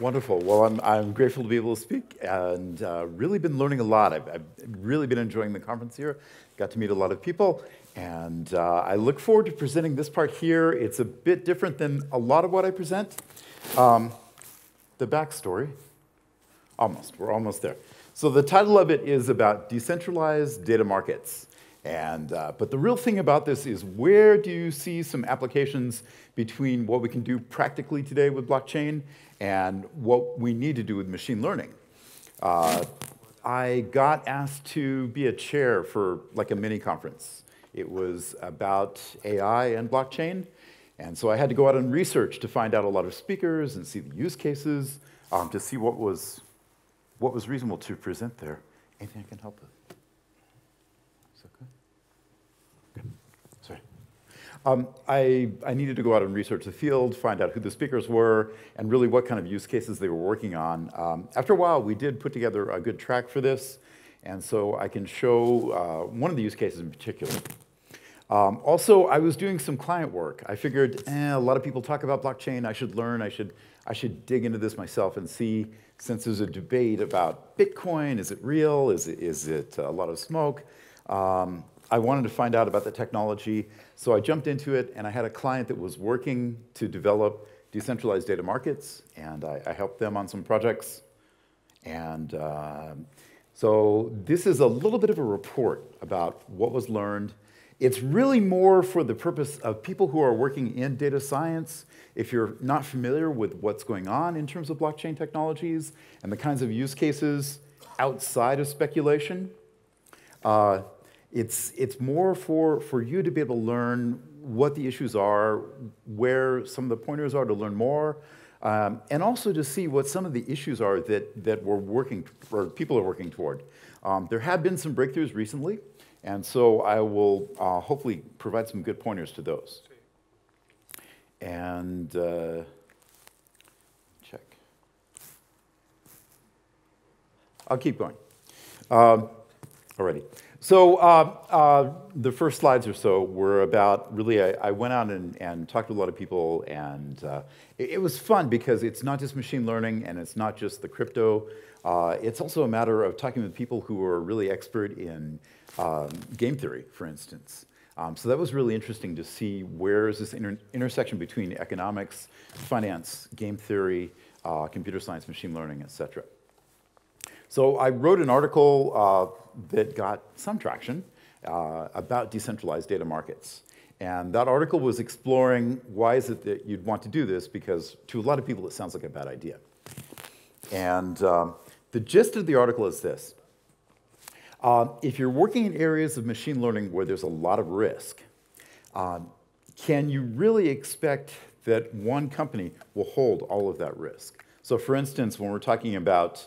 Wonderful. Well, I'm, I'm grateful to be able to speak and uh, really been learning a lot. I've, I've, really been enjoying the conference here. Got to meet a lot of people. And uh, I look forward to presenting this part here. It's a bit different than a lot of what I present. Um, the backstory, almost, we're almost there. So the title of it is about decentralized data markets. And, uh, but the real thing about this is where do you see some applications between what we can do practically today with blockchain and what we need to do with machine learning? Uh, I got asked to be a chair for like a mini conference. It was about AI and blockchain. And so I had to go out and research to find out a lot of speakers and see the use cases um, to see what was, what was reasonable to present there. Anything I can help with? Um, I, I, needed to go out and research the field, find out who the speakers were, and really what kind of use cases they were working on. Um, after a while, we did put together a good track for this, and so I can show uh, one of the use cases in particular. Um, also, I was doing some client work. I figured, eh, a lot of people talk about blockchain. I should learn. I should, I should dig into this myself and see, since there's a debate about Bitcoin, is it real? Is it, is it a lot of smoke? Um, I wanted to find out about the technology, so I jumped into it, and I had a client that was working to develop decentralized data markets, and I, I helped them on some projects. And uh, so this is a little bit of a report about what was learned. It's really more for the purpose of people who are working in data science. If you're not familiar with what's going on in terms of blockchain technologies and the kinds of use cases outside of speculation, uh, it's, it's more for, for you to be able to learn what the issues are, where some of the pointers are to learn more, um, and also to see what some of the issues are that, that we're working, or people are working toward. Um, there have been some breakthroughs recently, and so I will uh, hopefully provide some good pointers to those. And uh, check. I'll keep going. Um, already. So uh, uh, the first slides or so were about really, I, I went out and, and, talked to a lot of people, and uh, it, it, was fun because it's not just machine learning and it's not just the crypto. Uh, it's also a matter of talking with people who are really expert in um, game theory, for instance. Um, so that was really interesting to see where is this inter intersection between economics, finance, game theory, uh, computer science, machine learning, et cetera. So I wrote an article uh, that got some traction uh, about decentralized data markets. And that article was exploring why is it that you'd want to do this, because to a lot of people it sounds like a bad idea. And um, the gist of the article is this. Uh, if you're working in areas of machine learning where there's a lot of risk, um, can you really expect that one company will hold all of that risk? So for instance, when we're talking about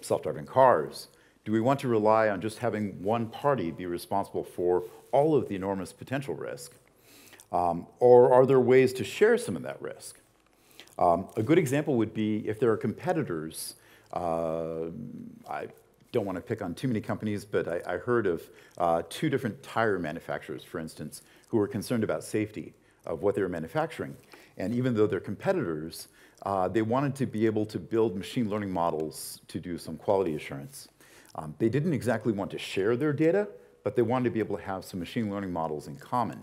self-driving cars, do we want to rely on just having one party be responsible for all of the enormous potential risk? Um, or are there ways to share some of that risk? Um, a good example would be if there are competitors. Uh, I don't want to pick on too many companies, but I, I heard of uh, two different tire manufacturers, for instance, who were concerned about safety of what they were manufacturing. And even though they're competitors, uh, they wanted to be able to build machine learning models to do some quality assurance. Um, they didn't exactly want to share their data, but they wanted to be able to have some machine learning models in common.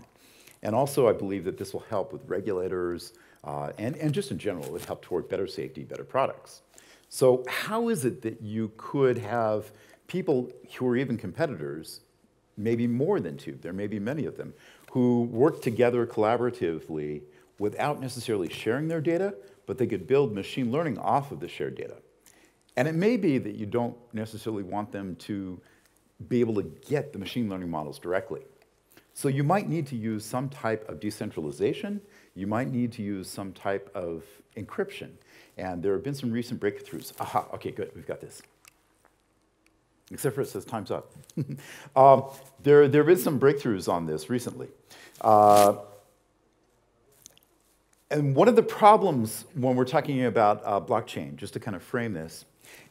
And also, I believe that this will help with regulators uh, and, and just in general, it would help toward better safety, better products. So how is it that you could have people who are even competitors, maybe more than two, there may be many of them, who work together collaboratively without necessarily sharing their data, but they could build machine learning off of the shared data. And it may be that you don't necessarily want them to be able to get the machine learning models directly. So you might need to use some type of decentralization. You might need to use some type of encryption. And there have been some recent breakthroughs. Aha, okay, good, we've got this. Except for it says time's up. um, there, there have been some breakthroughs on this recently. Uh, and one of the problems when we're talking about uh, blockchain, just to kind of frame this,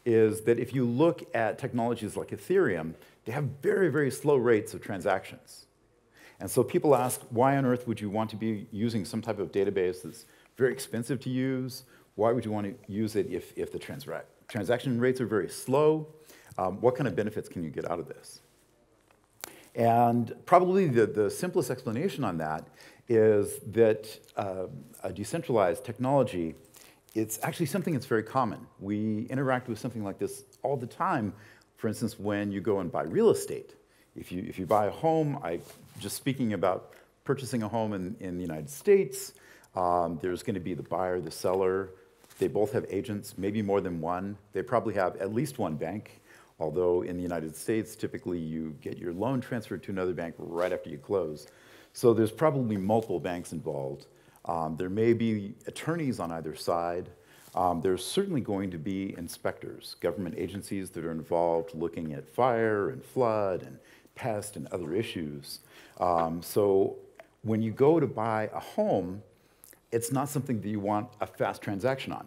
is that if you look at technologies like Ethereum, they have very, very slow rates of transactions. And so people ask, why on earth would you want to be using some type of database that's very expensive to use, Why would you want to use it if, if the transaction rates are very slow? Um, what kind of benefits can you get out of this? And probably the, the simplest explanation on that is that uh, a decentralized technology, it's actually something that's very common. We interact with something like this all the time. For instance, when you go and buy real estate. If you, if you buy a home, I just speaking about purchasing a home in, in the United States, um, there's going to be the buyer, the seller. They both have agents, maybe more than one. They probably have at least one bank, although in the United States, typically you get your loan transferred to another bank right after you close. So there's probably multiple banks involved. Um, there may be attorneys on either side. Um, there's certainly going to be inspectors, government agencies that are involved looking at fire and flood and pest and other issues. Um, so when you go to buy a home, it's not something that you want a fast transaction on.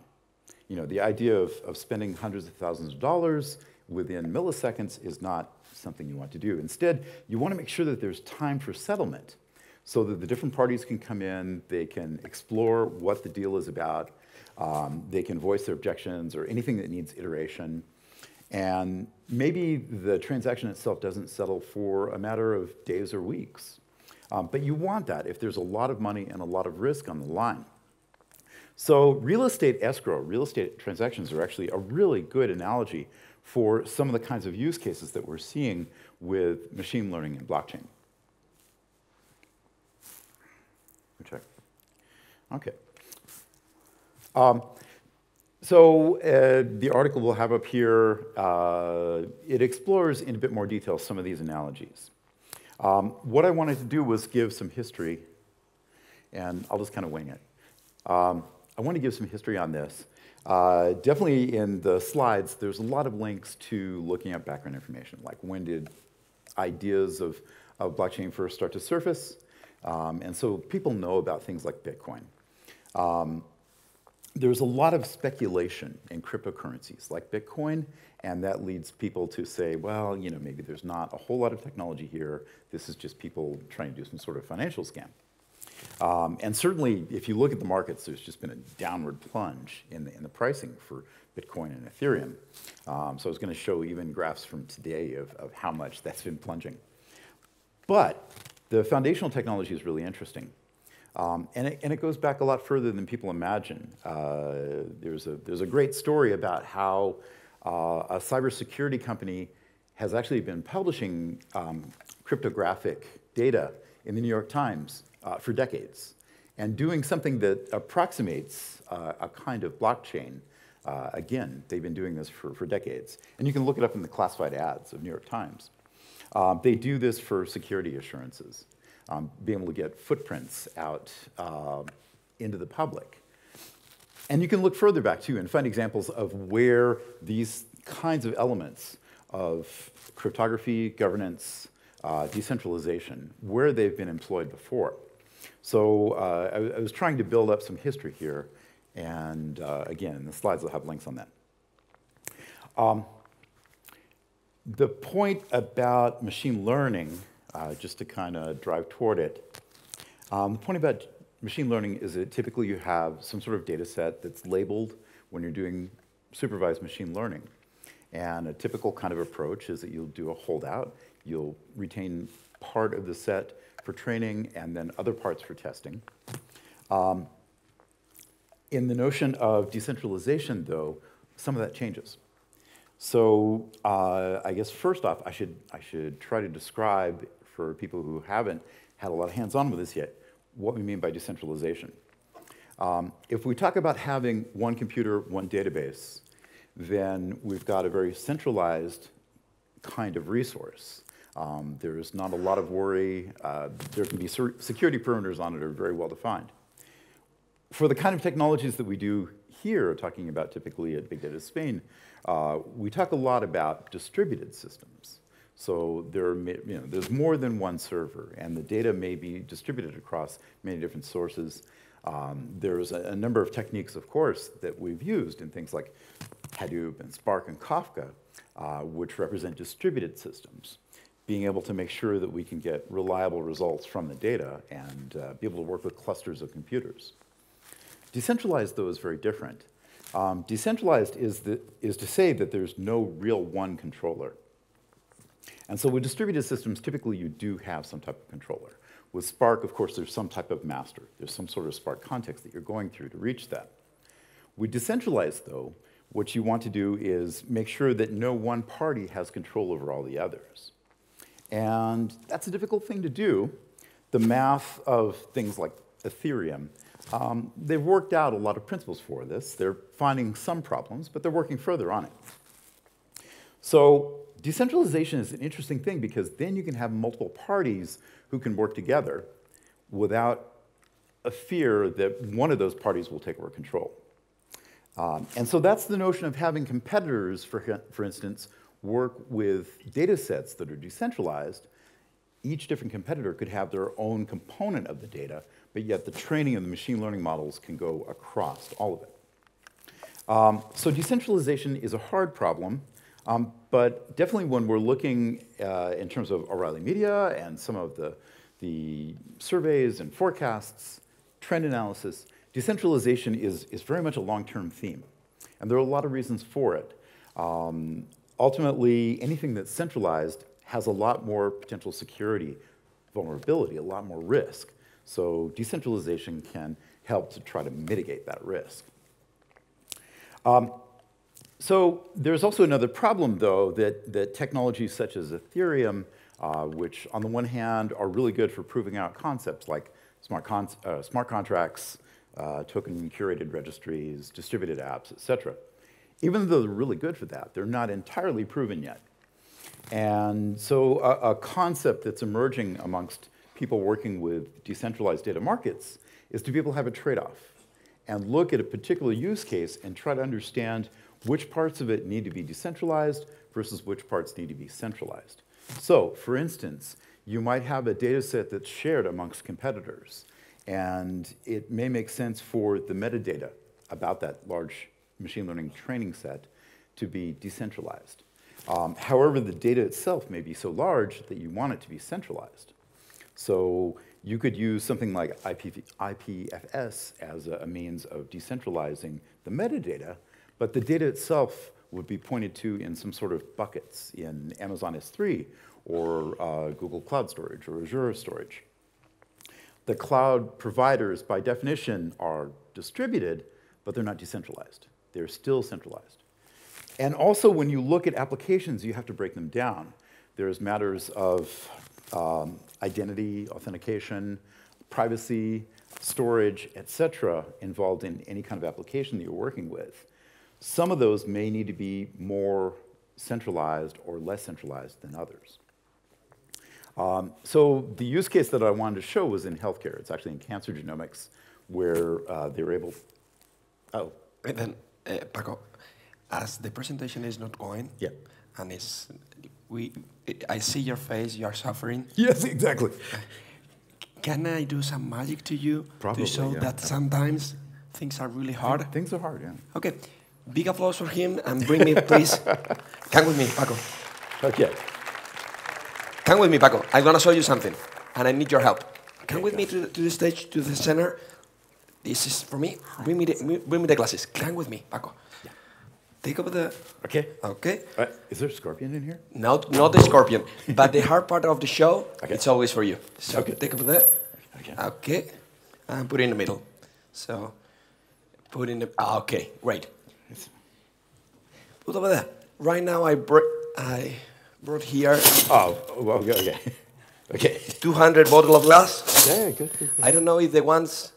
You know, the idea of, of spending hundreds of thousands of dollars within milliseconds is not something you want to do. Instead, you want to make sure that there's time for settlement so that the different parties can come in, they can explore what the deal is about, um, they can voice their objections or anything that needs iteration. And maybe the transaction itself doesn't settle for a matter of days or weeks. Um, but you want that if there's a lot of money and a lot of risk on the line. So real estate escrow, real estate transactions are actually a really good analogy for some of the kinds of use cases that we're seeing with machine learning and blockchain. check. Okay. Um, so uh, the article we'll have up here, uh, it explores in a bit more detail some of these analogies. Um, what I wanted to do was give some history, and I'll just kind of wing it. Um, I want to give some history on this. Uh, definitely in the slides, there's a lot of links to looking at background information, like when did ideas of, of blockchain first start to surface, um, and so people know about things like Bitcoin. Um, there's a lot of speculation in cryptocurrencies like Bitcoin, and that leads people to say, well, you know, maybe there's not a whole lot of technology here. This is just people trying to do some sort of financial scam. Um, and certainly, if you look at the markets, there's just been a downward plunge in the, in the pricing for Bitcoin and Ethereum. Um, so I was going to show even graphs from today of, of how much that's been plunging. But the foundational technology is really interesting. Um, and, it, and, it, goes back a lot further than people imagine. Uh, there's, a, there's a great story about how uh, a cybersecurity company has actually been publishing um, cryptographic data in the New York Times uh, for decades and doing something that approximates uh, a kind of blockchain. Uh, again, they've been doing this for, for decades. And you can look it up in the classified ads of New York Times. Um, they do this for security assurances, um, being able to get footprints out uh, into the public. And you can look further back too and find examples of where these kinds of elements of cryptography, governance, uh, decentralization, where they've been employed before. So uh, I, I, was trying to build up some history here, and uh, again, the slides will have links on that. Um, the point about machine learning, uh, just to kind of drive toward it, um, the point about machine learning is that typically you have some sort of data set that's labeled when you're doing supervised machine learning. And a typical kind of approach is that you'll do a holdout. You'll retain part of the set for training and then other parts for testing. Um, in the notion of decentralization, though, some of that changes. So uh, I guess first off, I should, I should try to describe for people who haven't had a lot of hands-on with this yet, what we mean by decentralization. Um, if we talk about having one computer, one database, then we've got a very centralized kind of resource. Um, there's not a lot of worry. Uh, there can be security perimeters on it are very well defined. For the kind of technologies that we do here, talking about typically at Big Data Spain, uh, we talk a lot about distributed systems. So there, you know, there's more than one server, and the data may be distributed across many different sources. Um, there's a, a, number of techniques, of course, that we've used in things like Hadoop and Spark and Kafka, uh, which represent distributed systems. Being able to make sure that we can get reliable results from the data and uh, be able to work with clusters of computers. Decentralized, though, is very different. Um, decentralized is, the, is to say that there's no real one controller. And so with distributed systems, typically you do have some type of controller. With Spark, of course, there's some type of master. There's some sort of Spark context that you're going through to reach that. With decentralized, though, what you want to do is make sure that no one party has control over all the others. And that's a difficult thing to do. The math of things like Ethereum, um, they've worked out a lot of principles for this. They're finding some problems, but they're working further on it. So decentralization is an interesting thing because then you can have multiple parties who can work together without a fear that one of those parties will take over control. Um, and so that's the notion of having competitors, for, for instance, work with data sets that are decentralized. Each different competitor could have their own component of the data, but yet the training of the machine learning models can go across all of it. Um, so decentralization is a hard problem, um, but definitely when we're looking uh, in terms of O'Reilly Media and some of the, the surveys and forecasts, trend analysis, decentralization is, is very much a long-term theme. And there are a lot of reasons for it. Um, ultimately, anything that's centralized has a lot more potential security vulnerability, a lot more risk. So decentralization can help to try to mitigate that risk. Um, so there's also another problem, though, that, that technologies such as Ethereum, uh, which on the one hand are really good for proving out concepts like smart, con uh, smart contracts, uh, token curated registries, distributed apps, et cetera. Even though they're really good for that, they're not entirely proven yet. And so a, a concept that's emerging amongst people working with decentralized data markets is to be able to have a trade-off and look at a particular use case and try to understand which parts of it need to be decentralized versus which parts need to be centralized. So, for instance, you might have a data set that's shared amongst competitors, and it may make sense for the metadata about that large machine learning training set to be decentralized. Um, however, the data itself may be so large that you want it to be centralized. So you could use something like IPv IPFS as a, a means of decentralizing the metadata, but the data itself would be pointed to in some sort of buckets in Amazon S3 or uh, Google Cloud Storage or Azure Storage. The cloud providers, by definition, are distributed, but they're not decentralized. They're still centralized. And also, when you look at applications, you have to break them down. There's matters of um, identity, authentication, privacy, storage, et cetera, involved in any kind of application that you're working with. Some of those may need to be more centralized or less centralized than others. Um, so the use case that I wanted to show was in healthcare. It's actually in cancer genomics, where uh, they were able. Oh. And then, uh, Paco, as the presentation is not going, yeah. and it's we, I see your face. You are suffering. Yes, exactly. Can I do some magic to you Probably, to show yeah. that sometimes things are really hard? Things are hard, yeah. Okay, big applause for him and bring me, please. Come with me, Paco. Okay. Come with me, Paco. I'm gonna show you something, and I need your help. Come Okay, with me to the, to the stage, to the center. This is for me. Bring me the, bring me the glasses. Come with me, Paco. Take over the. Okay. Okay. Uh, is there a scorpion in here? Not not the scorpion, but the hard part of the show. Okay. It's always for you. So Okay. take over there. Okay. Okay. And put it in the middle. So put in the. ah, okay. Great. Put over there. Right now, I brought I brought here Oh, well, okay, okay. Okay. 200 bottle of glass. Yeah, good, good, good. I don't know if the ones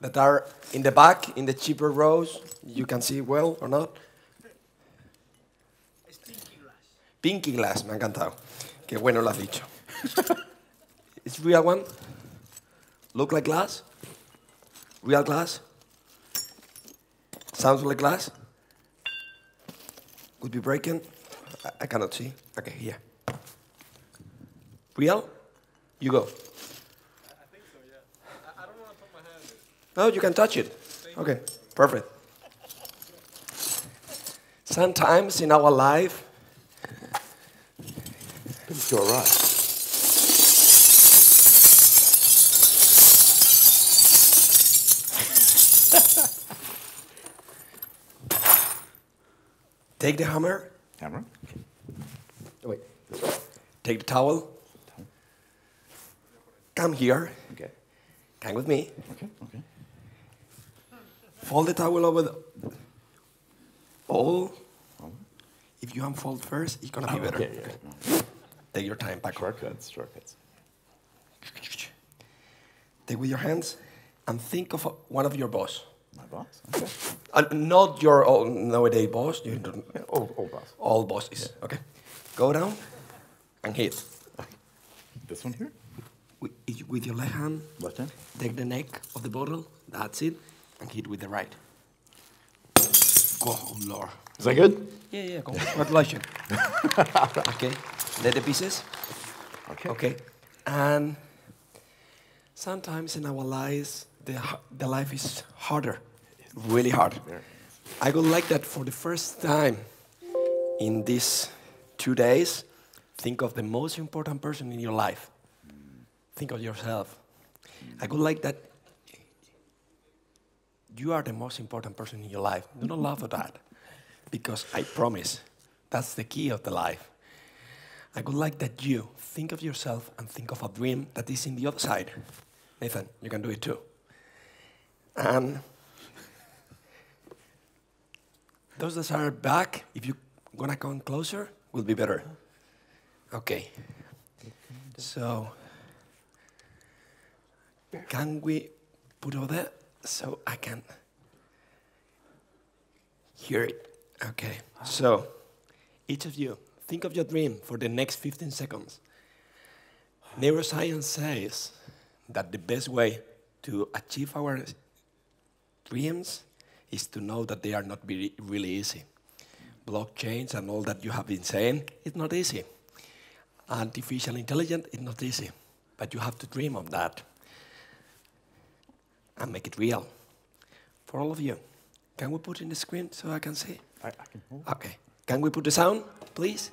that are in the back, in the cheaper rows, you can see well or not. Es pinky glass. Pinky glass, me ha encantado. Qué bueno lo has dicho. It's real one? Look like glass? Real glass? Sounds like glass? Could be breaking? I, I cannot see. Okay, here. Real? You go. I, I think so, yeah. I, I don't want to put my hand No, you can touch it. Okay, perfect. Sometimes in our life, Let's right. Take the hammer. Hammer. Okay. Oh, wait. Take the towel. Come here. Okay. Come with me. Okay. Okay. Fold the towel over the. All. Oh. If you unfold first, it's gonna be oh, better. Okay. Yeah. Take your time, Paco. Shortcuts. Shortcuts. Take with your hands and think of one of your boss. My boss. Okay. Uh, not your old nowadays boss. You don't, Yeah, old, old boss. all bosses. Okay. Go down and hit. This one here. With, with your left hand, Left hand. take the neck of the bottle. That's it. And hit with the right. Oh, Lord. Is that good? Yeah, yeah, congratulations. okay, let the pieces. Okay. Okay, and sometimes in our lives, the, the life is harder, really hard. I would like that for the first time in these two days, think of the most important person in your life. Think of yourself. I would like that you are the most important person in your life. Do not laugh at that. Because I promise that's the key of the life. I would like that you think of yourself and think of a dream that is in the other side. Nathan, you can do it too. And those that are back, if you're gonna come closer, will be better. Okay. So, can we put over there so I can hear it? Okay. So, each of you, think of your dream for the next 15 seconds. Neuroscience says that the best way to achieve our dreams is to know that they are not really, really easy. Blockchains and all that you have been saying, it's not easy. Artificial intelligence is not easy, but you have to dream of that and make it real. For all of you, can we put in the screen so I can see? I, I can. Okay. Can we put the sound, please?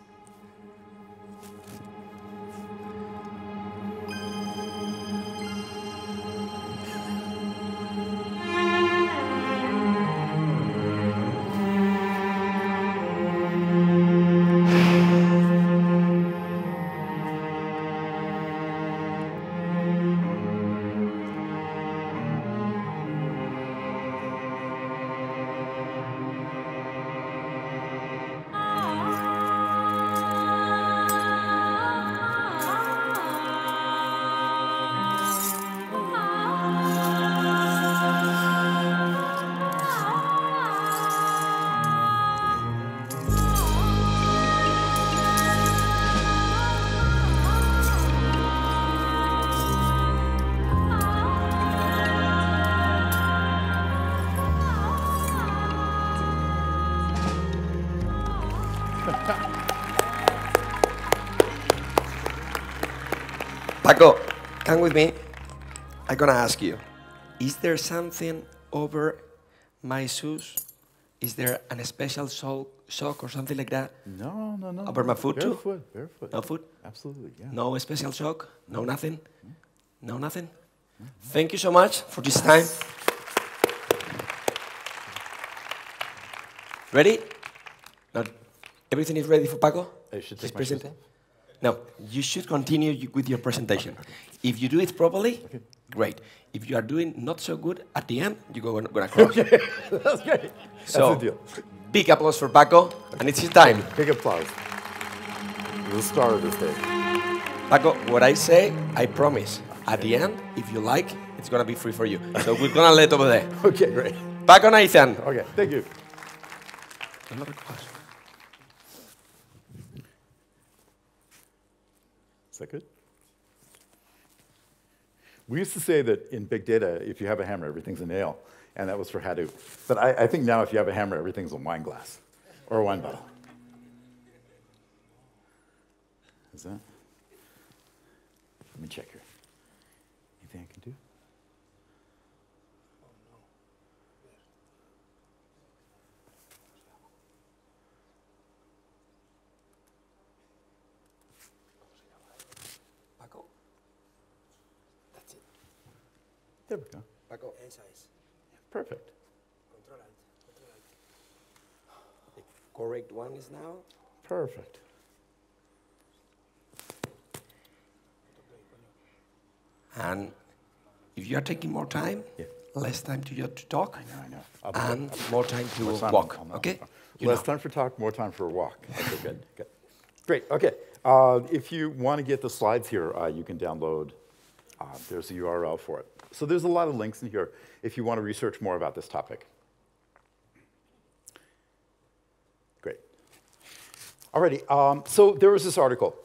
Paco, come with me. I'm gonna ask you: Is there something over my shoes? Is there an special so- sock or something like that? No, no, no. Over my foot too? barefoot, Barefoot. No foot? Absolutely. Yeah. No special sock? No nothing? Mm-hmm. No nothing? Thank you so much for this time. Ready? Not everything is ready for Paco? Oh, I should His take my No, you should continue with your presentation. If you do it properly, great. If you are doing not so good, at the end, you're going to cross. That's great. That's So, the deal. big applause for Paco, and it's his time. Big applause. The star of this day. Paco, what I say, I promise. At the end, if you like, it's gonna be free for you. So we're gonna let over there. Okay, great. Paco Nathan. Okay, thank you. Is that good? We used to say that in big data, if you have a hammer, everything's a nail, and that was for Hadoop. But I, I think now if you have a hammer, everything's a wine glass or a wine bottle. Is that? Let me check here. Anything I can do? Paco. That's it. There we go. Paco. Esa es. Perfect. Control alt. Control alt. correct one is now. Perfect. And if you are taking more time, Yeah. less time to, to talk, I know, I know. I'll be- and more time to Less walk. I'll. Okay? You Less know. time for talk, more time for a walk. Okay, good, good. Great, okay. Uh, if you want to get the slides here, uh, you can download, uh, there's a URL for it. So there's a lot of links in here if you want to research more about this topic. Great. Alrighty, um, so there was this article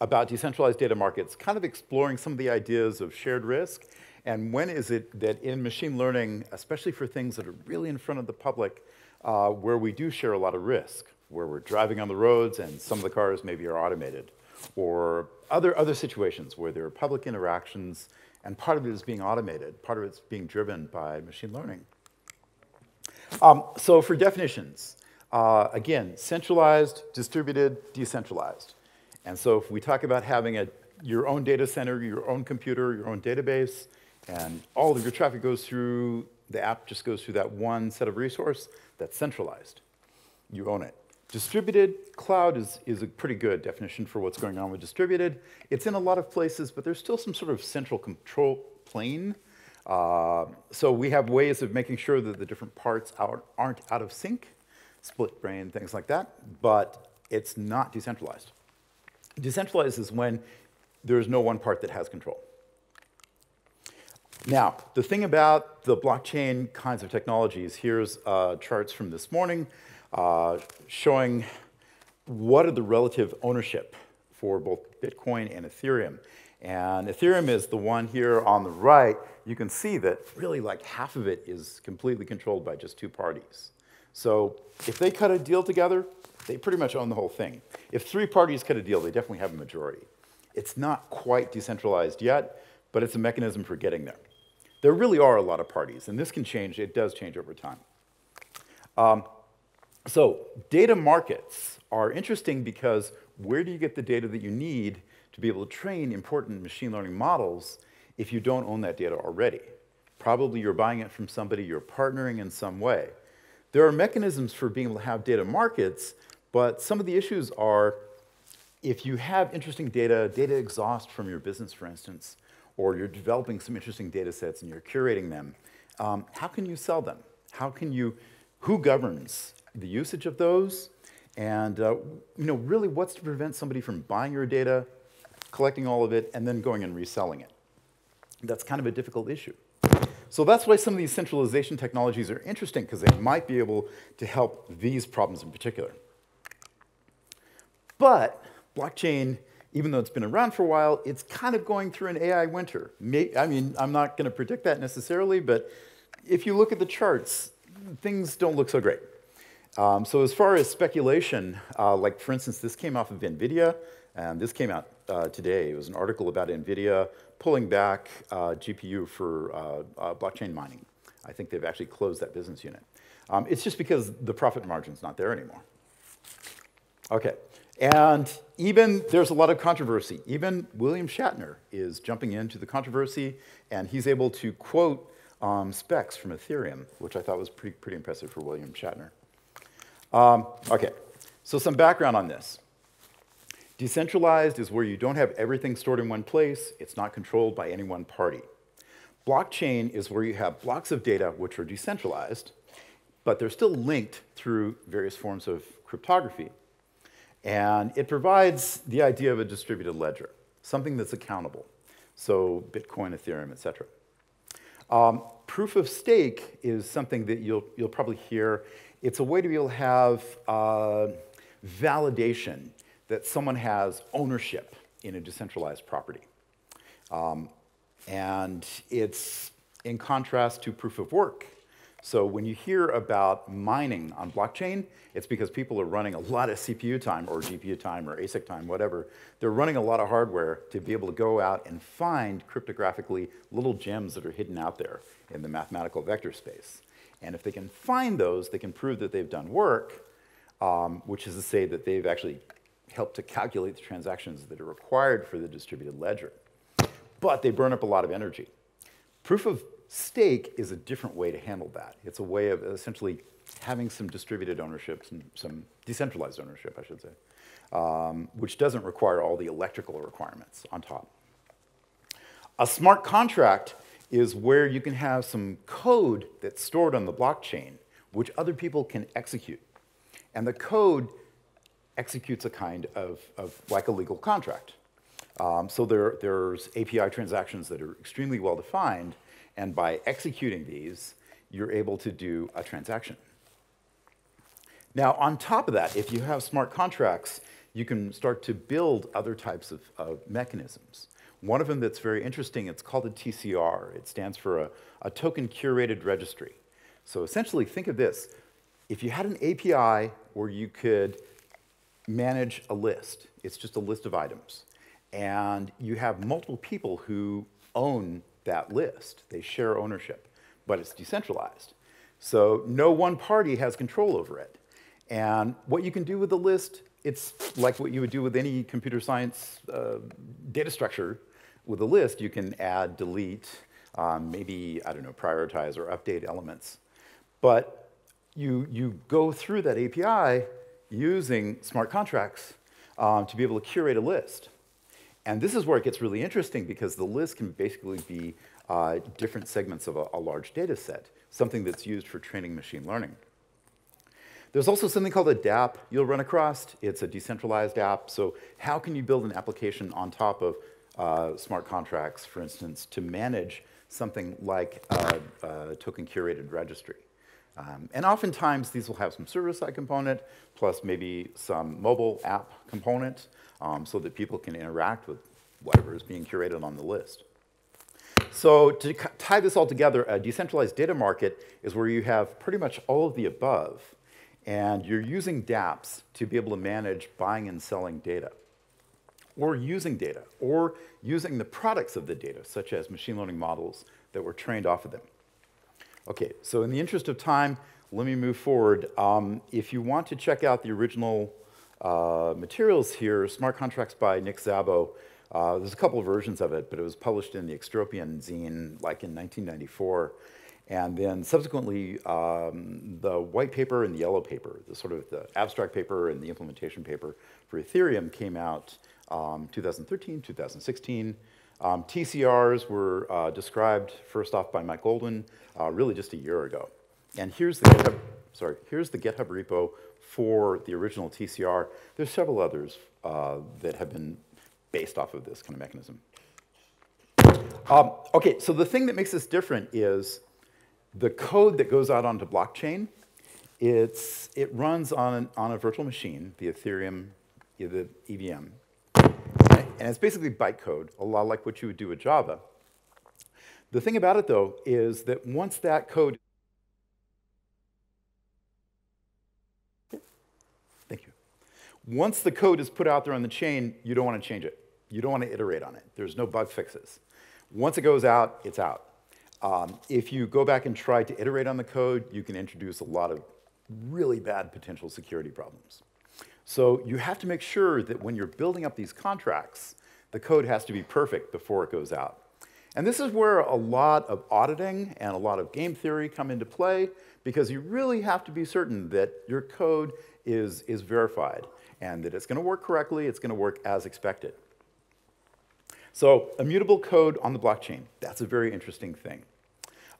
about decentralized data markets, kind of exploring some of the ideas of shared risk, and when is it that in machine learning, especially for things that are really in front of the public, uh, where we do share a lot of risk, where we're driving on the roads and some of the cars maybe are automated, or other, other situations where there are public interactions and part of it is being automated, part of it's being driven by machine learning. Um, so for definitions, uh, again, centralized, distributed, decentralized. And so if we talk about having a, your own data center, your own computer, your own database, and all of your traffic goes through, the app just goes through that one set of resource, that's centralized. You own it. Distributed cloud is, is a pretty good definition for what's going on with distributed. It's in a lot of places, but there's still some sort of central control plane. Uh, so we have ways of making sure that the different parts are, aren't out of sync, split brain, things like that, but it's not decentralized. Decentralized is when there's no one part that has control. Now, the thing about the blockchain kinds of technologies, here's uh, charts from this morning uh, showing what are the relative ownership for both Bitcoin and Ethereum. And Ethereum is the one here on the right. You can see that really like half of it is completely controlled by just two parties. So if they cut a deal together, they pretty much own the whole thing. If three parties cut a deal, they definitely have a majority. It's not quite decentralized yet, but it's a mechanism for getting there. There really are a lot of parties, and this can change. It does change over time. Um, so data markets are interesting because where do you get the data that you need to be able to train important machine learning models if you don't own that data already? Probably you're buying it from somebody, you're partnering in some way. There are mechanisms for being able to have data markets, but some of the issues are if you have interesting data, data exhaust from your business, for instance, or you're developing some interesting data sets and you're curating them, um, how can you sell them? How can you, who governs the usage of those? And uh, you know, really what's to prevent somebody from buying your data, collecting all of it, and then going and reselling it? That's kind of a difficult issue. So that's why some of these centralization technologies are interesting, because they might be able to help these problems in particular. But blockchain, even though it's been around for a while, it's kind of going through an AI winter. I mean, I'm not going to predict that necessarily, but if you look at the charts, things don't look so great. Um, so as far as speculation, uh, like for instance, this came off of NVIDIA, and this came out uh, today. It was an article about NVIDIA pulling back uh, GPU for uh, uh, blockchain mining. I think they've actually closed that business unit. Um, it's just because the profit margin's not there anymore. Okay, and even there's a lot of controversy. Even William Shatner is jumping into the controversy, and he's able to quote um, specs from Ethereum, which I thought was pretty, pretty impressive for William Shatner. Um, okay, so some background on this. Decentralized is where you don't have everything stored in one place. It's not controlled by any one party. Blockchain is where you have blocks of data which are decentralized, but they're still linked through various forms of cryptography. And it provides the idea of a distributed ledger, something that's accountable. So Bitcoin, Ethereum, et cetera. Um, proof of stake is something that you'll, you'll probably hear. It's a way to be able to have uh, validation that someone has ownership in a decentralized property. Um, and it's in contrast to proof of work. So when you hear about mining on blockchain, it's because people are running a lot of CPU time or GPU time or ASIC time, whatever. They're running a lot of hardware to be able to go out and find cryptographically little gems that are hidden out there in the mathematical vector space. And if they can find those, they can prove that they've done work, um, which is to say that they've actually helped to calculate the transactions that are required for the distributed ledger. But they burn up a lot of energy. Proof of stake is a different way to handle that. It's a way of essentially having some distributed ownership, some, some decentralized ownership, I should say, um, which doesn't require all the electrical requirements on top. A smart contract is where you can have some code that's stored on the blockchain, which other people can execute. And the code executes a kind of, of like a legal contract. Um, so there, there's API transactions that are extremely well defined, and by executing these, you're able to do a transaction. Now, on top of that, if you have smart contracts, you can start to build other types of, of mechanisms. One of them that's very interesting, it's called a TCR. It stands for a, a token curated registry. So essentially, think of this. If you had an API where you could manage a list, it's just a list of items, and you have multiple people who own that list. They share ownership, but it's decentralized. So no one party has control over it. And what you can do with the list, it's like what you would do with any computer science uh, data structure. With a list, you can add, delete, um, maybe, I don't know, prioritize or update elements. But you, you go through that API using smart contracts um, to be able to curate a list. And this is where it gets really interesting because the list can basically be uh, different segments of a, a large data set, something that's used for training machine learning. There's also something called a dApp you'll run across. It's a decentralized app. So how can you build an application on top of uh, smart contracts, for instance, to manage something like a, a token curated registry? Um, and oftentimes, these will have some server-side component, plus maybe some mobile app component, um, so that people can interact with whatever is being curated on the list. So to tie this all together, a decentralized data market is where you have pretty much all of the above, and you're using dApps to be able to manage buying and selling data, or using data, or using the products of the data, such as machine learning models that were trained off of them. Okay, so in the interest of time, let me move forward. Um, if you want to check out the original uh, materials here, Smart Contracts by Nick Szabo, uh, there's a couple of versions of it, but it was published in the Extropian zine like in 1994. And then subsequently, um, the white paper and the yellow paper, the sort of the abstract paper and the implementation paper for Ethereum came out um, 2013, 2016. Um, TCRs were uh, described first off by Mike Goldin uh, really just a year ago. And here's the GitHub, sorry, here's the GitHub repo for the original TCR. There's several others uh, that have been based off of this kind of mechanism. Um, okay, so the thing that makes this different is the code that goes out onto blockchain, it's, it runs on, an, on a virtual machine, the Ethereum, the EVM. And it's basically bytecode, a lot like what you would do with Java. The thing about it, though, is that once that code Thank you. Once the code is put out there on the chain, you don't want to change it. You don't want to iterate on it. There's no bug fixes. Once it goes out, it's out. Um, if you go back and try to iterate on the code, you can introduce a lot of really bad potential security problems. So you have to make sure that when you're building up these contracts, the code has to be perfect before it goes out. And this is where a lot of auditing and a lot of game theory come into play because you really have to be certain that your code is, is verified and that it's going to work correctly, it's going to work as expected. So immutable code on the blockchain, that's a very interesting thing.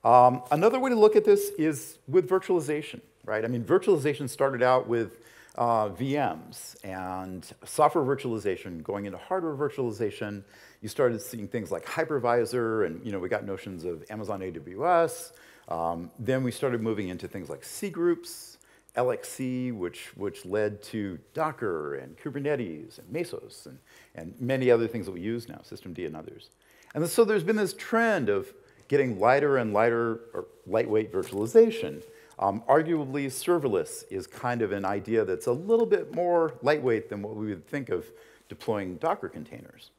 Um, another way to look at this is with virtualization, right? I mean, virtualization started out with uh, VMs and software virtualization going into hardware virtualization. You started seeing things like hypervisor, and you know we got notions of Amazon AWS. Um, then we started moving into things like C groups, LXC, which, which led to Docker and Kubernetes and Mesos and, and many other things that we use now, systemd and others. And so there's been this trend of getting lighter and lighter or lightweight virtualization. Um, arguably, serverless is kind of an idea that's a little bit more lightweight than what we would think of deploying Docker containers,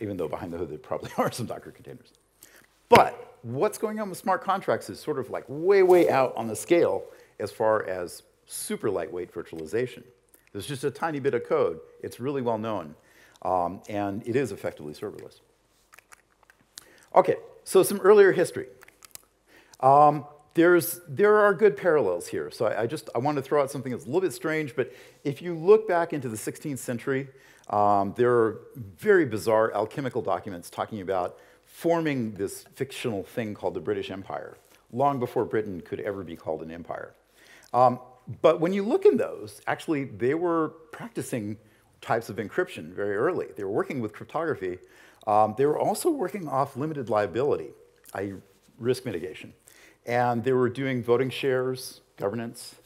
even though behind the hood there probably are some Docker containers. But what's going on with smart contracts is sort of like way, way out on the scale as far as super lightweight virtualization. There's just a tiny bit of code. It's really well known, um, and it is effectively serverless. Okay, so some earlier history. Um, there's, there are good parallels here. So I, I, just I want to throw out something that's a little bit strange, but if you look back into the 16th century, um, there are very bizarre alchemical documents talking about forming this fictional thing called the British Empire, long before Britain could ever be called an empire. Um, but when you look in those, actually, they were practicing types of encryption very early. They were working with cryptography. Um, they were also working off limited liability, i.e., risk mitigation. And they were doing voting shares, governance.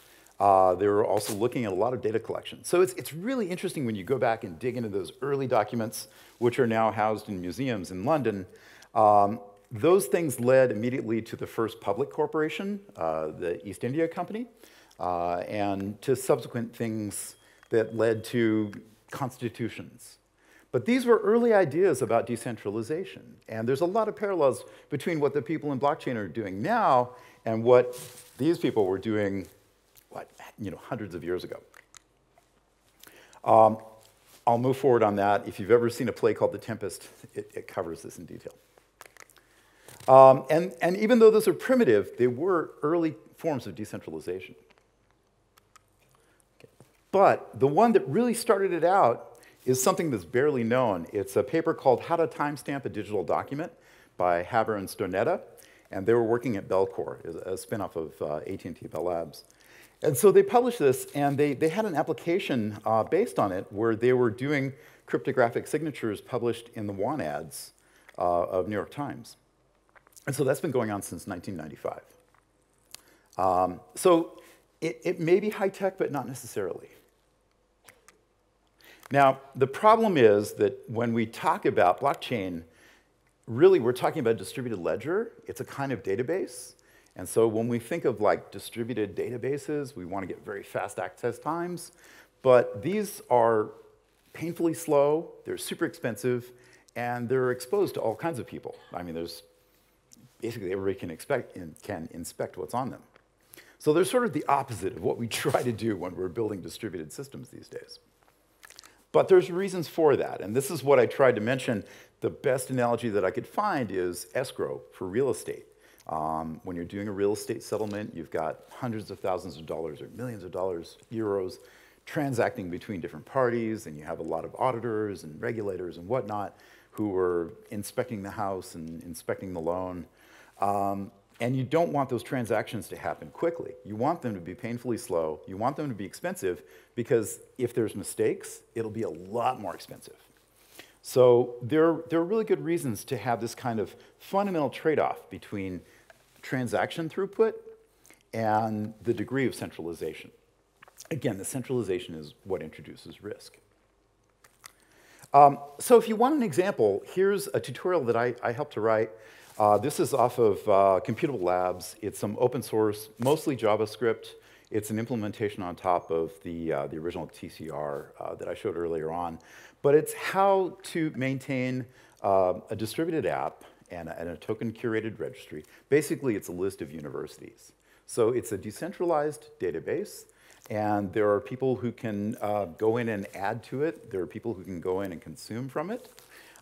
Uh, they were also looking at a lot of data collection. So it's, it's really interesting when you go back and dig into those early documents, which are now housed in museums in London. Um, those things led immediately to the first public corporation, uh, the East India Company, uh, and to subsequent things that led to constitutions. But these were early ideas about decentralization. And there's a lot of parallels between what the people in blockchain are doing now and what these people were doing, what, you know, hundreds of years ago. Um, I'll move forward on that. If you've ever seen a play called The Tempest, it, it covers this in detail. Um, and, and even though those are primitive, they were early forms of decentralization. But the one that really started it out is something that's barely known. It's a paper called How to Timestamp a Digital Document by Haber and Stornetta, and they were working at Bellcore, a spinoff of uh, AT&T Bell Labs. And so they published this, and they, they had an application uh, based on it where they were doing cryptographic signatures published in the want ads uh, of New York Times. And so that's been going on since 1995. Um, so it, it may be high tech, but not necessarily. Now, the problem is that when we talk about blockchain, really we're talking about distributed ledger. It's a kind of database. And so when we think of like distributed databases, we want to get very fast access times. But these are painfully slow, they're super expensive, and they're exposed to all kinds of people. I mean, there's basically everybody can, expect, can inspect what's on them. So they're sort of the opposite of what we try to do when we're building distributed systems these days. But there's reasons for that, and this is what I tried to mention. The best analogy that I could find is escrow for real estate. Um, when you're doing a real estate settlement, you've got hundreds of thousands of dollars or millions of dollars, euros, transacting between different parties, and you have a lot of auditors and regulators and whatnot who are inspecting the house and inspecting the loan. Um, and you don't want those transactions to happen quickly. You want them to be painfully slow. You want them to be expensive because if there's mistakes, it'll be a lot more expensive. So there, there are really good reasons to have this kind of fundamental trade-off between transaction throughput and the degree of centralization. Again, the centralization is what introduces risk. Um, so if you want an example, here's a tutorial that I, I helped to write uh, this is off of uh, Computable Labs. It's some open source, mostly JavaScript. It's an implementation on top of the, uh, the original TCR uh, that I showed earlier on. But it's how to maintain uh, a distributed app and a, and a token curated registry. Basically, it's a list of universities. So it's a decentralized database, and there are people who can uh, go in and add to it. There are people who can go in and consume from it.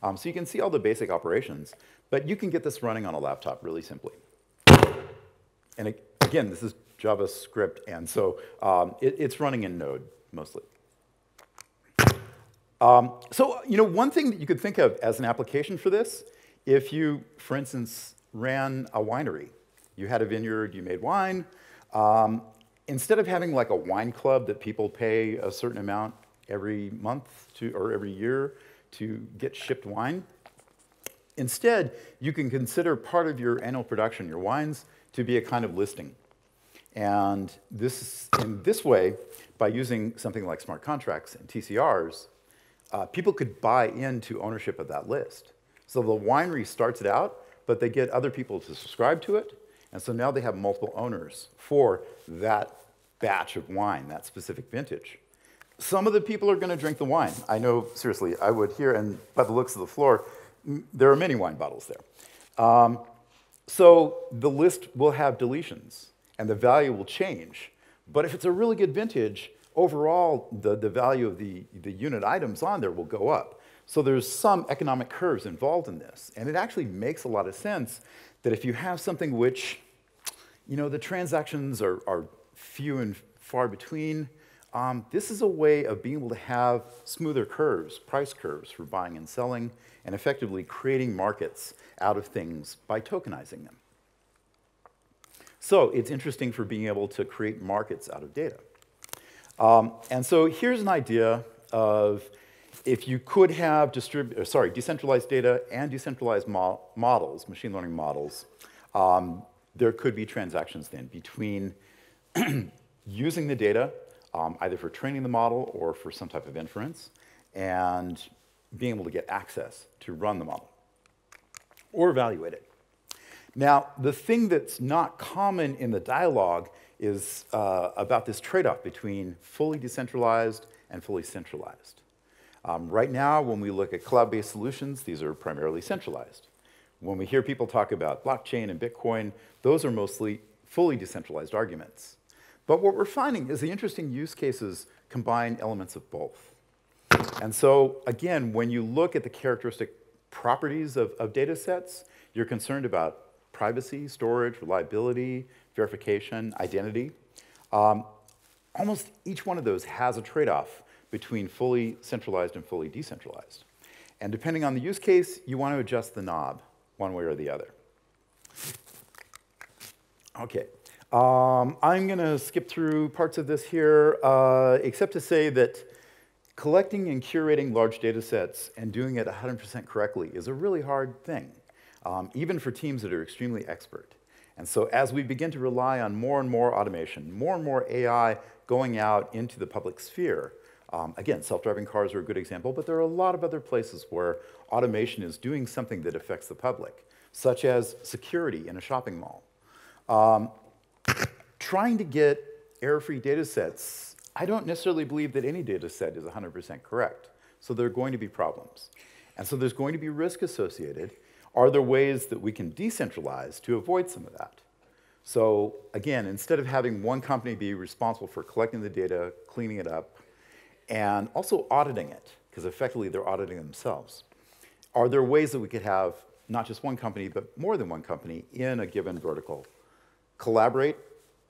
Um, so you can see all the basic operations. But you can get this running on a laptop really simply. And again, this is JavaScript, and so um, it, it's running in Node mostly. Um, so, you know, one thing that you could think of as an application for this, if you, for instance, ran a winery, you had a vineyard, you made wine, um, instead of having like a wine club that people pay a certain amount every month to, or every year to get shipped wine, Instead, you can consider part of your annual production, your wines, to be a kind of listing. And this, in this way, by using something like smart contracts and TCRs, uh, people could buy into ownership of that list. So the winery starts it out, but they get other people to subscribe to it. And so now they have multiple owners for that batch of wine, that specific vintage. Some of the people are going to drink the wine. I know, seriously, I would here, and by the looks of the floor, there are many wine bottles there. Um, so the list will have deletions, and the value will change. But if it's a really good vintage, overall, the, the value of the, the unit items on there will go up. So there's some economic curves involved in this. And it actually makes a lot of sense that if you have something which you know, the transactions are, are few and far between. Um, this is a way of being able to have smoother curves, price curves for buying and selling, and effectively creating markets out of things by tokenizing them. So it's interesting for being able to create markets out of data. Um, and so here's an idea of if you could have sorry, decentralized data and decentralized mo models, machine learning models, um, there could be transactions then between using the data, um, either for training the model or for some type of inference, and being able to get access to run the model or evaluate it. Now, the thing that's not common in the dialogue is uh, about this trade-off between fully decentralized and fully centralized. Um, right now, when we look at cloud-based solutions, these are primarily centralized. When we hear people talk about blockchain and Bitcoin, those are mostly fully decentralized arguments. But what we're finding is the interesting use cases combine elements of both. And so, again, when you look at the characteristic properties of, of data sets, you're concerned about privacy, storage, reliability, verification, identity. Um, almost each one of those has a trade-off between fully centralized and fully decentralized. And depending on the use case, you want to adjust the knob one way or the other. Okay. Um, I'm going to skip through parts of this here, uh, except to say that collecting and curating large data sets and doing it 100% correctly is a really hard thing, um, even for teams that are extremely expert. And so as we begin to rely on more and more automation, more and more AI going out into the public sphere, um, again, self-driving cars are a good example, but there are a lot of other places where automation is doing something that affects the public, such as security in a shopping mall. Um, trying to get error-free data sets, I don't necessarily believe that any data set is 100% correct. So there are going to be problems. And so there's going to be risk associated. Are there ways that we can decentralize to avoid some of that? So again, instead of having one company be responsible for collecting the data, cleaning it up, and also auditing it, because effectively they're auditing themselves. Are there ways that we could have not just one company, but more than one company in a given vertical collaborate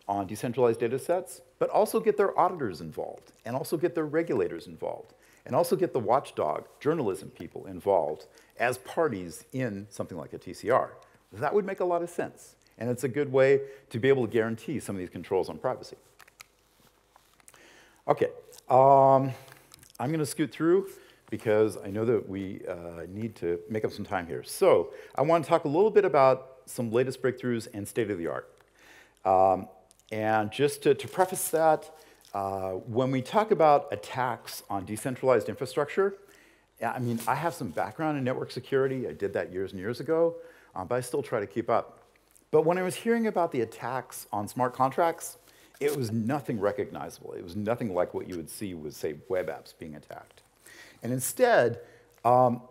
on decentralized data sets, but also get their auditors involved, and also get their regulators involved, and also get the watchdog journalism people involved as parties in something like a TCR. That would make a lot of sense. And it's a good way to be able to guarantee some of these controls on privacy. Okay, um, I'm going to scoot through because I know that we uh, need to make up some time here. So I want to talk a little bit about some latest breakthroughs and state of the art. Um, and just to, to preface that, uh, when we talk about attacks on decentralized infrastructure, I mean, I have some background in network security. I did that years and years ago, um, but I still try to keep up. But when I was hearing about the attacks on smart contracts, it was nothing recognizable. It was nothing like what you would see with, say, web apps being attacked. And instead, um,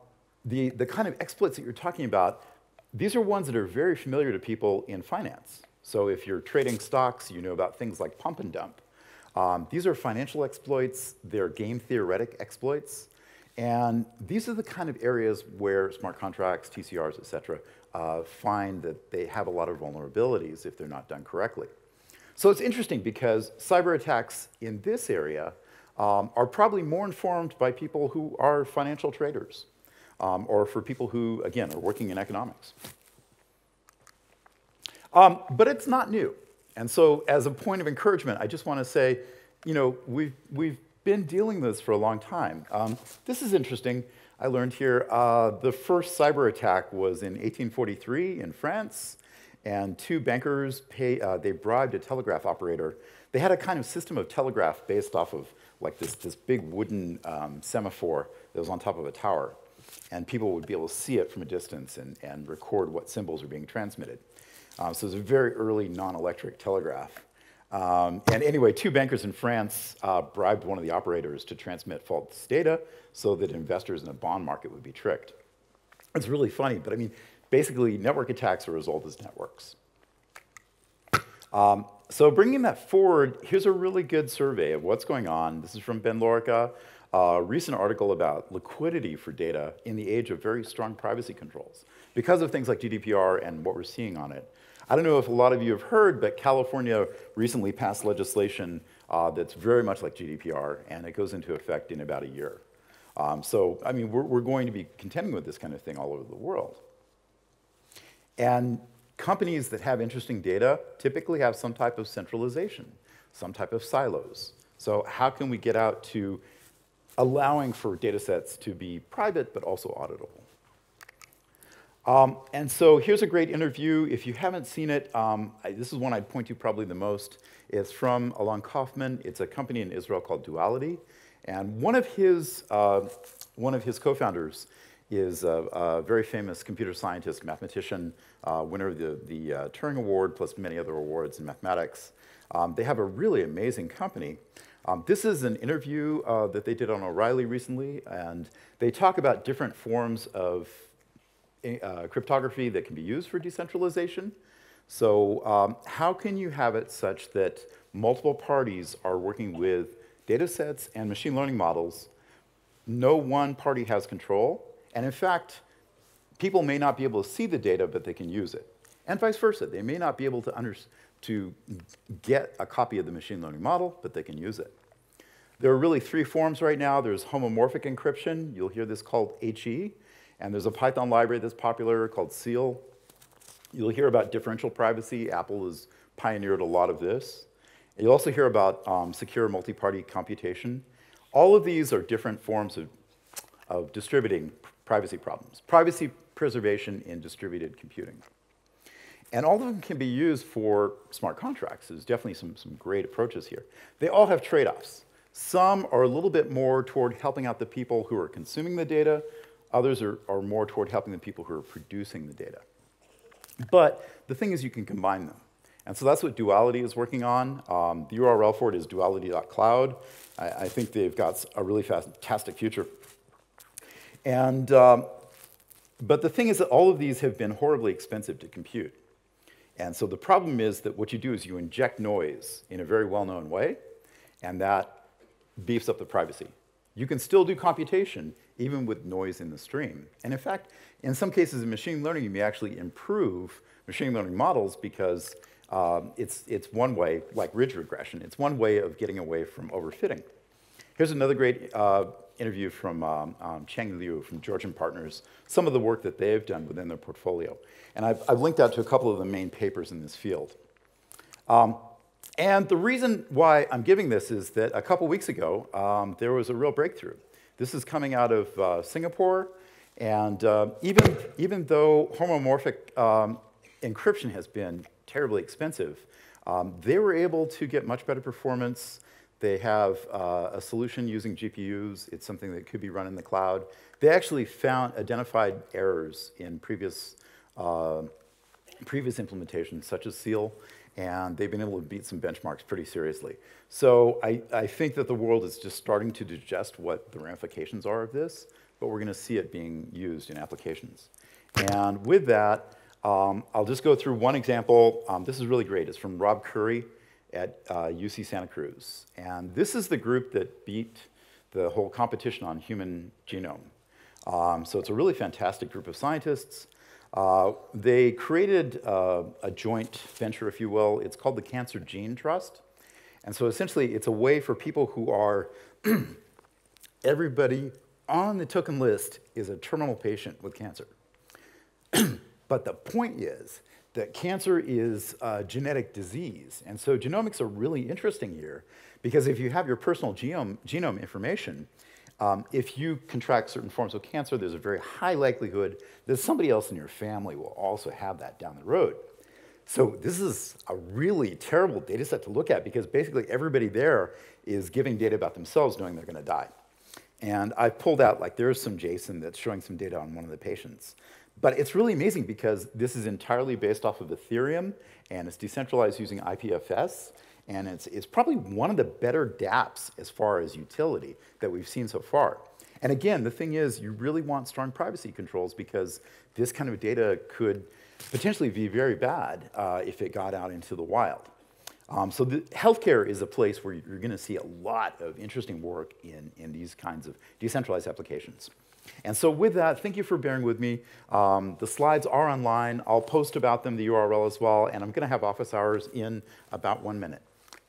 the, the kind of exploits that you're talking about, these are ones that are very familiar to people in finance. So if you're trading stocks, you know about things like pump and dump. Um, these are financial exploits. They're game theoretic exploits. And these are the kind of areas where smart contracts, TCRs, et cetera, uh, find that they have a lot of vulnerabilities if they're not done correctly. So it's interesting because cyber attacks in this area um, are probably more informed by people who are financial traders um, or for people who, again, are working in economics. Um, but it's not new. And so as a point of encouragement, I just want to say, you know, we've, we've been dealing with this for a long time. Um, this is interesting. I learned here uh, the first cyber attack was in 1843 in France and two bankers pay, uh, they bribed a telegraph operator. They had a kind of system of telegraph based off of like this, this big wooden um, semaphore that was on top of a tower. And people would be able to see it from a distance and, and record what symbols were being transmitted. Um, so it was a very early non-electric telegraph. Um, and anyway, two bankers in France uh, bribed one of the operators to transmit false data so that investors in the bond market would be tricked. It's really funny, but I mean, basically network attacks are result as networks. Um, so bringing that forward, here's a really good survey of what's going on. This is from Ben Lorica, a recent article about liquidity for data in the age of very strong privacy controls. Because of things like GDPR and what we're seeing on it, I don't know if a lot of you have heard, but California recently passed legislation uh, that's very much like GDPR, and it goes into effect in about a year. Um, so, I mean, we're, we're going to be contending with this kind of thing all over the world. And companies that have interesting data typically have some type of centralization, some type of silos. So how can we get out to allowing for data sets to be private but also auditable? Um, and so here's a great interview. If you haven't seen it, um, I, this is one I'd point to probably the most. It's from Alon Kaufman. It's a company in Israel called Duality. And one of his, uh, one of his co-founders is a, a, very famous computer scientist, mathematician, uh, winner of the, the uh, Turing Award, plus many other awards in mathematics. Um, they have a really amazing company. Um, this is an interview uh, that they did on O'Reilly recently, and they talk about different forms of uh, cryptography that can be used for decentralization. So um, how can you have it such that multiple parties are working with data sets and machine learning models? No one party has control, and in fact, people may not be able to see the data, but they can use it. And vice versa. They may not be able to, under, to get a copy of the machine learning model, but they can use it. There are really three forms right now. There's homomorphic encryption. You'll hear this called HE. And there's a Python library that's popular called Seal. You'll hear about differential privacy. Apple has pioneered a lot of this. you'll also hear about um, secure multi-party computation. All of these are different forms of, of distributing privacy problems. Privacy preservation in distributed computing. And all of them can be used for smart contracts. There's definitely some, some great approaches here. They all have trade-offs. Some are a little bit more toward helping out the people who are consuming the data. Others are, are more toward helping the people who are producing the data. But the thing is you can combine them. And so that's what Duality is working on. Um, the URL for it is duality.cloud. I, I think they've got a really fantastic future and, um, but the thing is that all of these have been horribly expensive to compute. And so the problem is that what you do is you inject noise in a very well-known way, and that beefs up the privacy. You can still do computation even with noise in the stream. And in fact, in some cases in machine learning, you may actually improve machine learning models because um, it's, it's one way, like ridge regression, it's one way of getting away from overfitting. Here's another great uh, interview from um, um, Chang Liu from Georgian Partners, some of the work that they've done within their portfolio. And I've, I've linked out to a couple of the main papers in this field. And the reason why I'm giving this is that a couple weeks ago, um, there was a real breakthrough. This is coming out of uh, Singapore, and uh, even, even though homomorphic um, encryption has been terribly expensive, um, they were able to get much better performance they have uh, a solution using GPUs. It's something that could be run in the cloud. They actually found identified errors in previous uh, previous implementations, such as Seal, and they've been able to beat some benchmarks pretty seriously. So I, I think that the world is just starting to digest what the ramifications are of this, but we're going to see it being used in applications. And with that, um, I'll just go through one example. Um, this is really great. It's from Rob Currie at uh, UC Santa Cruz. And this is the group that beat the whole competition on human genome. Um, so it's a really fantastic group of scientists. Uh, they created uh, a joint venture, if you will. It's called the Cancer Gene Trust. And so essentially, it's a way for people who are, everybody on the token list is a terminal patient with cancer. but the point is that cancer is a genetic disease. And so genomics are really interesting here because if you have your personal genome, genome information, um, if you contract certain forms of cancer, there's a very high likelihood that somebody else in your family will also have that down the road. So this is a really terrible data set to look at because basically everybody there is giving data about themselves knowing they're going to die. And I've pulled out, like there's some JSON that's showing some data on one of the patients. But it's really amazing because this is entirely based off of Ethereum and it's decentralized using IPFS. And it's, it's probably one of the better dApps as far as utility that we've seen so far. And again, the thing is, you really want strong privacy controls because this kind of data could potentially be very bad uh, if it got out into the wild. Um, so the, healthcare is a place where you're going to see a lot of interesting work in, in these kinds of decentralized applications. And so with that, thank you for bearing with me. Um, the slides are online. I'll post about them, the URL as well, and I'm going to have office hours in about one minute.